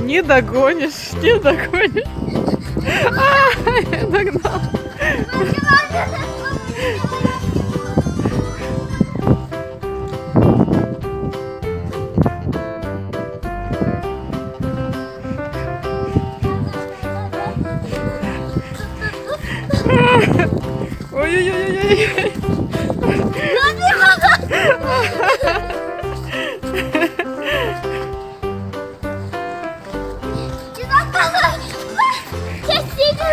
Не догонишь, не догонишь. А, я догнал. Ой-ой-ой-ой.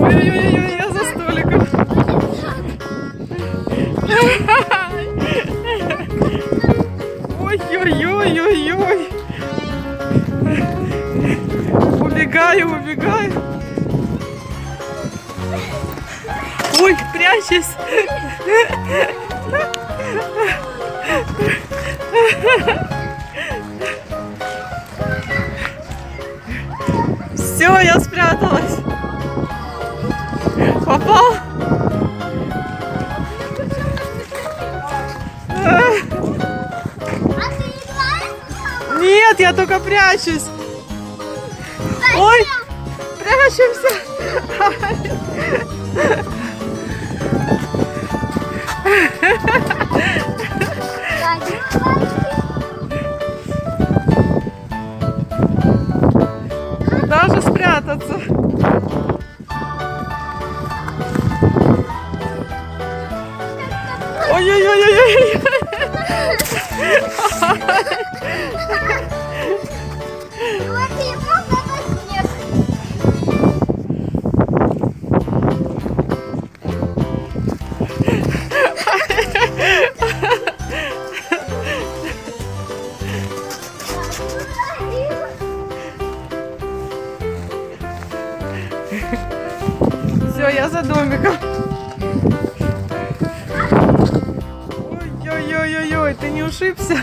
Ой-ой-ой, я за столиком. Ой-ой-ой-ой-ой. Убегаю, убегаю. Ой, прячусь. Спряталась. Попал? Нет, я только прячусь. Ой, прячемся. Все, я за домиком. Ой, ты не ушибся?